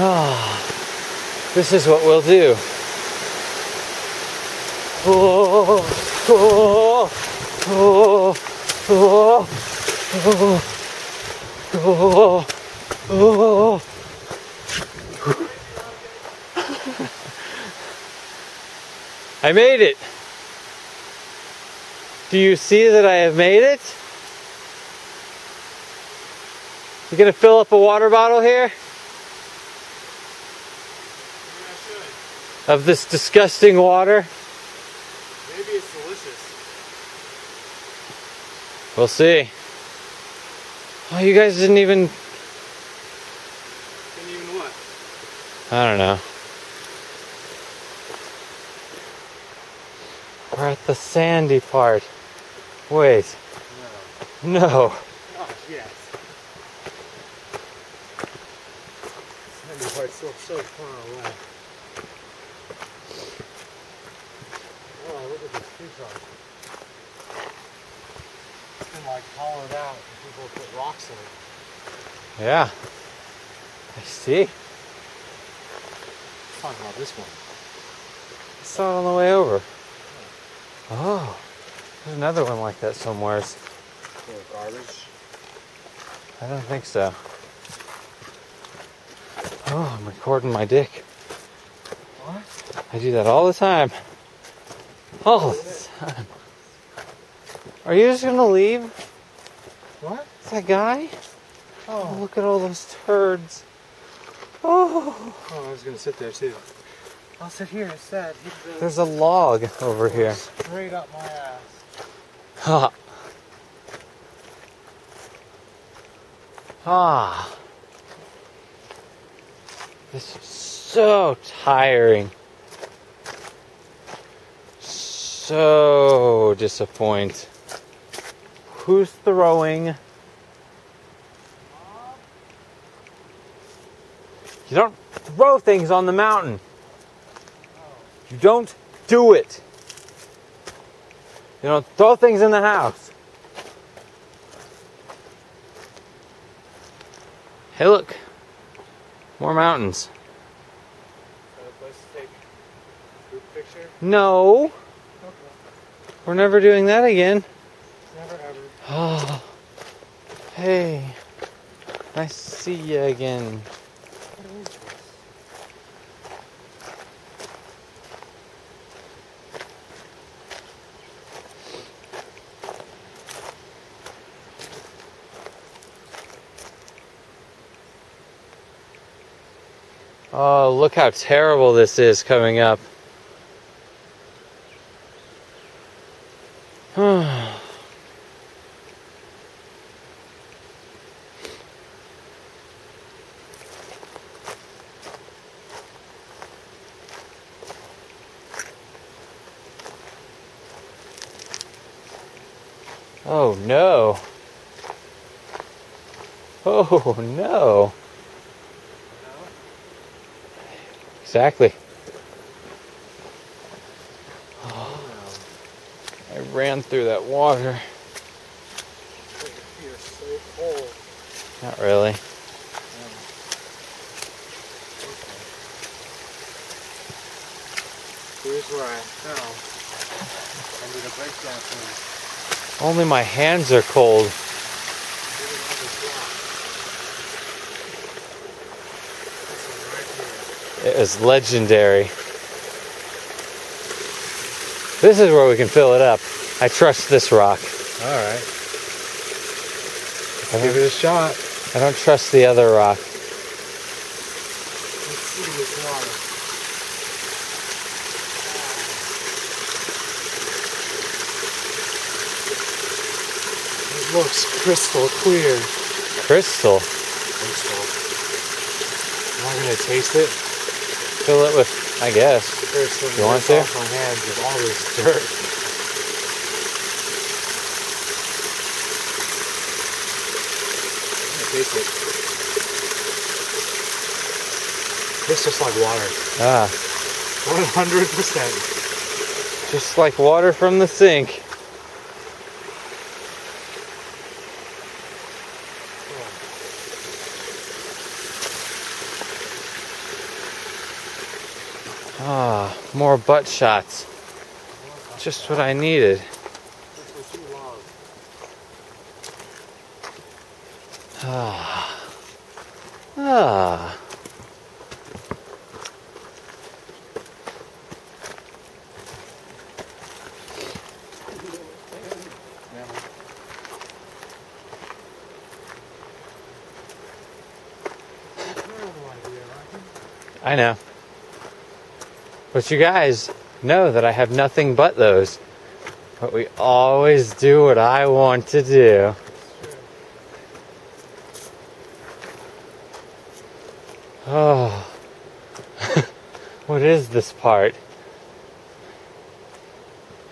Oh, this is what we'll do. Oh, oh, oh, oh, oh, oh, oh. I made it. Do you see that I have made it? You gonna fill up a water bottle here? Of this disgusting water? Maybe it's delicious. We'll see. Oh, you guys didn't even. Didn't even what? I don't know. We're at the sandy part. Wait. No. No. Oh, yes. Sandy part's still so far away. At this tree trunk. It's been like hollowed out and people put rocks in it. Yeah. I see. Let's talk about this one. I saw it on the way over. Oh. There's another one like that somewhere. Garbage. I don't think so. Oh, I'm recording my dick. What? I do that all the time. All the time. Are you just gonna leave? What? That guy? Oh, Oh. look at all those turds. Oh, Oh, I was gonna sit there too. I'll sit here instead. There's a log over here. straight up my ass. Ha. Ah. This is so tiring. So disappointing. Who's throwing? You don't throw things on the mountain. You don't do it. You don't throw things in the house. Hey, look. More mountains. Is that a place to take group picture? No, Okay. We're never doing that again. Never ever. Oh, hey. Nice to see you again. What is this? Oh, look how terrible this is coming up. Oh no. Oh no. Exactly. Oh, I ran through that water. Not really. Here's where I fell. I did a breakdown. Only my hands are cold. Getting on this rock. This one right here. It was legendary. This is where we can fill it up. I trust this rock. All right. Give it a shot. I don't trust the other rock. Let's see this water. Looks crystal clear. Crystal. Crystal. Am I gonna taste it? Fill it with, I guess. Me You want to? my hands with all this dirt. I'm gonna taste it. It's just like water. Ah, 100%. just like water from the sink. Ah, more butt shots. Just what I needed. Ah. Ah. I know. But you guys know that I have nothing but those. But we always do what I want to do. Oh. what is this part?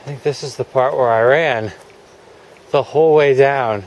I think this is the part where I ran the whole way down.